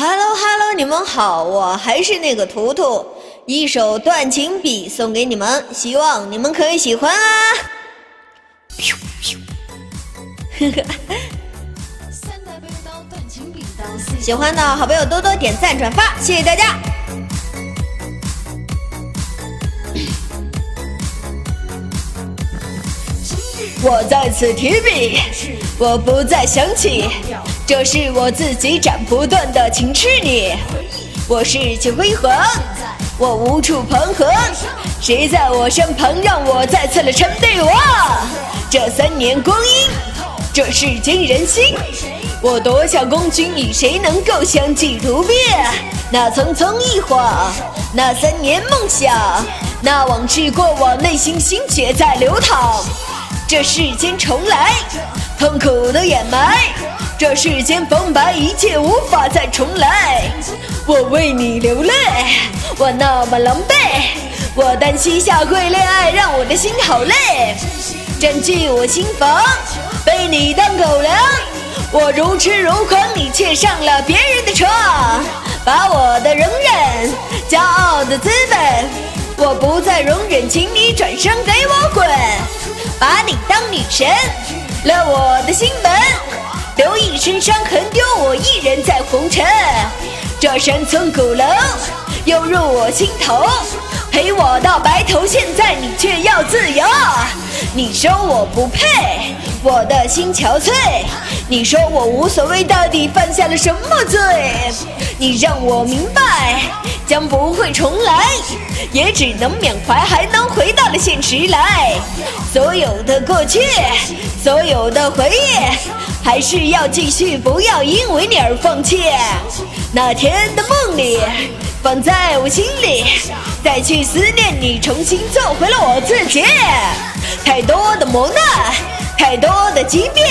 Hello Hello，你们好，我还是那个图图，一首断情笔送给你们，希望你们可以喜欢啊！喜欢的好朋友多多点赞转发，谢谢大家。我在此提笔，我不再想起，这是我自己斩不断的情痴你。我士气辉煌，我无处彷徨，谁在我身旁让我再次的称帝王？这三年光阴，这世间人心，我夺下功勋，与谁能够相继如别？那匆匆一晃，那三年梦想，那往事过往，内心心血在流淌。这世间重来，痛苦的掩埋；这世间风白，一切无法再重来。我为你流泪，我那么狼狈，我单膝下跪恋爱，让我的心好累，占据我心房，被你当狗粮。我如痴如狂，你却上了别人的床，把我的容忍，骄傲的资本，我不再容忍，请你转身给我滚。把你当女神，了我的心门，留一身伤痕，丢我一人在红尘。这山村古楼又入我心头，陪我到白头，现在你却要自由。你说我不配，我的心憔悴。你说我无所谓，到底犯下了什么罪？你让我明白，将不会重来，也只能缅怀，还能回到了现实来。所有的过去，所有的回忆，还是要继续，不要因为你而放弃。那天的梦里，放在我心里，再去思念你，重新做回了我自己。太多的磨难，太多的激变，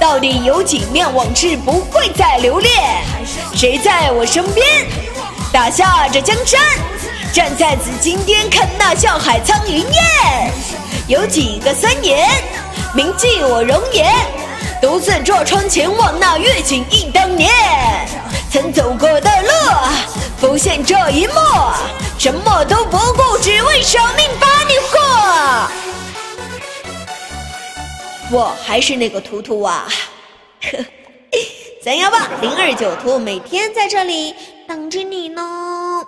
到底有几面往事不会再留恋？谁在我身边，打下这江山？站在紫金巅，看那笑海苍云烟。有几个三年，铭记我容颜，独自坐窗前望那月景忆当年。曾走过的路，浮现这一幕，什么都不顾，只为舍命把你护。我还是那个图图啊，呵 三幺八零二九兔，每天在这里等着你呢。